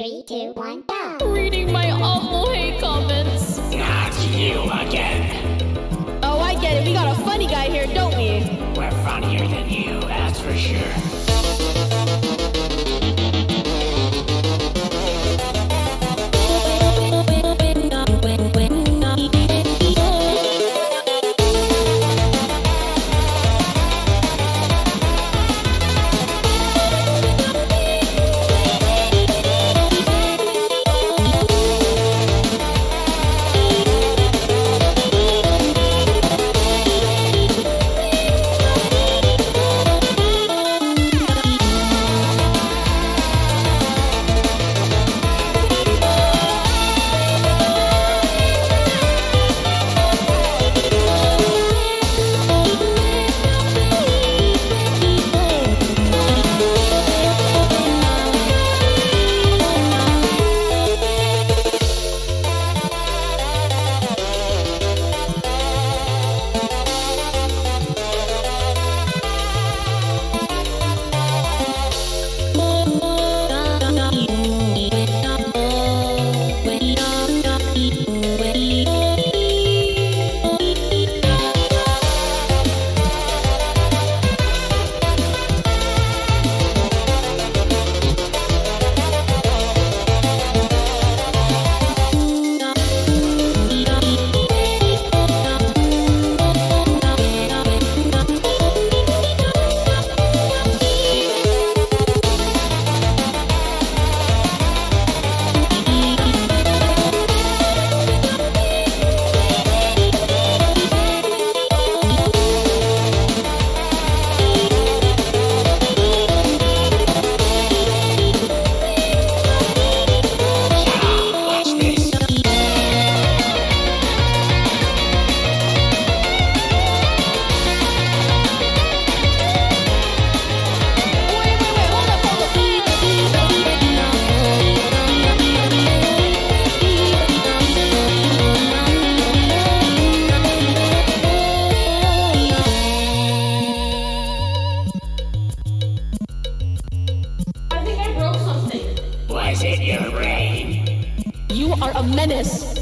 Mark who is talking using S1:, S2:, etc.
S1: Three, two, one, go.
S2: Reading my awful hate comments.
S3: Not you again.
S2: Oh, I get it. We got a funny guy here, don't we?
S3: We're funnier than you, that's for sure.
S2: I think I broke something.
S3: Was it your brain?
S2: You are a menace.